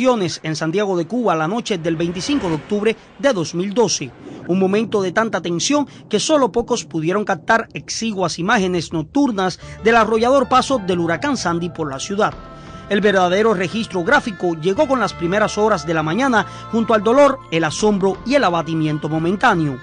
en Santiago de Cuba la noche del 25 de octubre de 2012. Un momento de tanta tensión que solo pocos pudieron captar exiguas imágenes nocturnas del arrollador paso del huracán Sandy por la ciudad. El verdadero registro gráfico llegó con las primeras horas de la mañana junto al dolor, el asombro y el abatimiento momentáneo.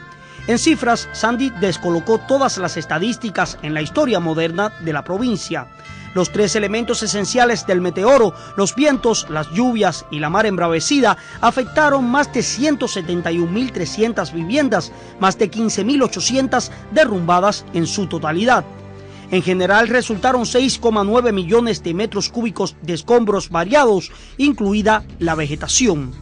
En cifras, Sandy descolocó todas las estadísticas en la historia moderna de la provincia. Los tres elementos esenciales del meteoro, los vientos, las lluvias y la mar embravecida, afectaron más de 171.300 viviendas, más de 15.800 derrumbadas en su totalidad. En general resultaron 6,9 millones de metros cúbicos de escombros variados, incluida la vegetación.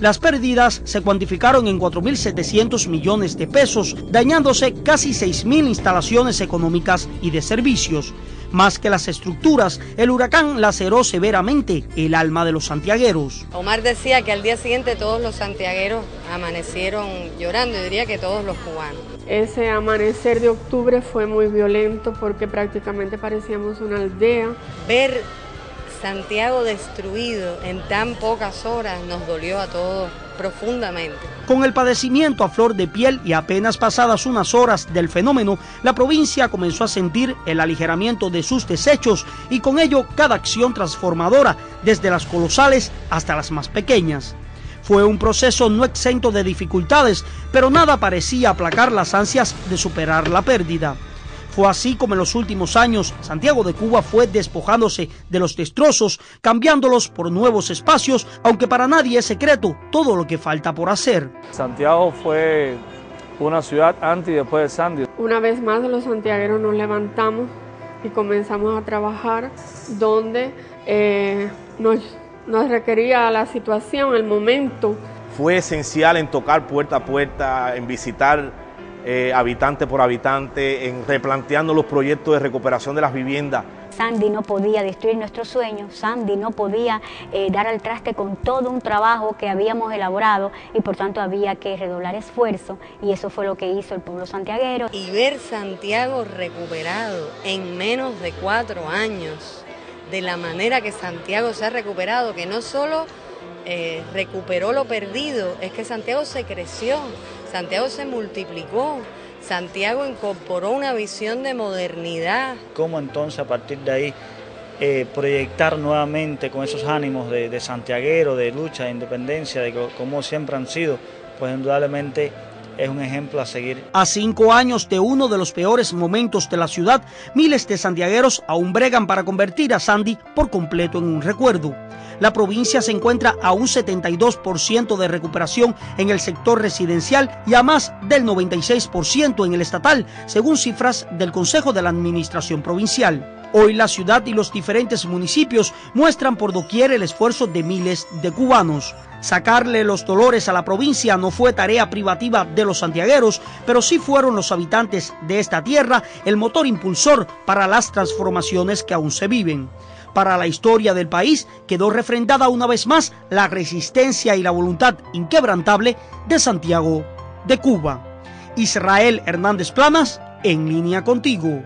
Las pérdidas se cuantificaron en 4.700 millones de pesos, dañándose casi 6.000 instalaciones económicas y de servicios. Más que las estructuras, el huracán laceró severamente el alma de los santiagueros. Omar decía que al día siguiente todos los santiagueros amanecieron llorando, yo diría que todos los cubanos. Ese amanecer de octubre fue muy violento porque prácticamente parecíamos una aldea. Ver Santiago destruido en tan pocas horas nos dolió a todos profundamente. Con el padecimiento a flor de piel y apenas pasadas unas horas del fenómeno, la provincia comenzó a sentir el aligeramiento de sus desechos y con ello cada acción transformadora, desde las colosales hasta las más pequeñas. Fue un proceso no exento de dificultades, pero nada parecía aplacar las ansias de superar la pérdida. Fue así como en los últimos años Santiago de Cuba fue despojándose de los destrozos, cambiándolos por nuevos espacios, aunque para nadie es secreto todo lo que falta por hacer. Santiago fue una ciudad antes y después de Sandy. Una vez más los santiagueros nos levantamos y comenzamos a trabajar donde eh, nos, nos requería la situación, el momento. Fue esencial en tocar puerta a puerta, en visitar eh, habitante por habitante, en replanteando los proyectos de recuperación de las viviendas. Sandy no podía destruir nuestros sueños, Sandy no podía eh, dar al traste con todo un trabajo que habíamos elaborado y por tanto había que redoblar esfuerzo y eso fue lo que hizo el pueblo santiaguero. Y ver Santiago recuperado en menos de cuatro años, de la manera que Santiago se ha recuperado, que no solo eh, recuperó lo perdido, es que Santiago se creció, Santiago se multiplicó, Santiago incorporó una visión de modernidad. ¿Cómo entonces a partir de ahí eh, proyectar nuevamente con esos ánimos de, de santiaguero, de lucha, de independencia, de cómo siempre han sido? Pues indudablemente es un ejemplo a seguir. A cinco años de uno de los peores momentos de la ciudad, miles de santiagueros aún bregan para convertir a Sandy por completo en un recuerdo. La provincia se encuentra a un 72% de recuperación en el sector residencial y a más del 96% en el estatal, según cifras del Consejo de la Administración Provincial. Hoy la ciudad y los diferentes municipios muestran por doquier el esfuerzo de miles de cubanos. Sacarle los dolores a la provincia no fue tarea privativa de los santiagueros, pero sí fueron los habitantes de esta tierra el motor impulsor para las transformaciones que aún se viven. Para la historia del país quedó refrendada una vez más la resistencia y la voluntad inquebrantable de Santiago de Cuba. Israel Hernández Planas, en línea contigo.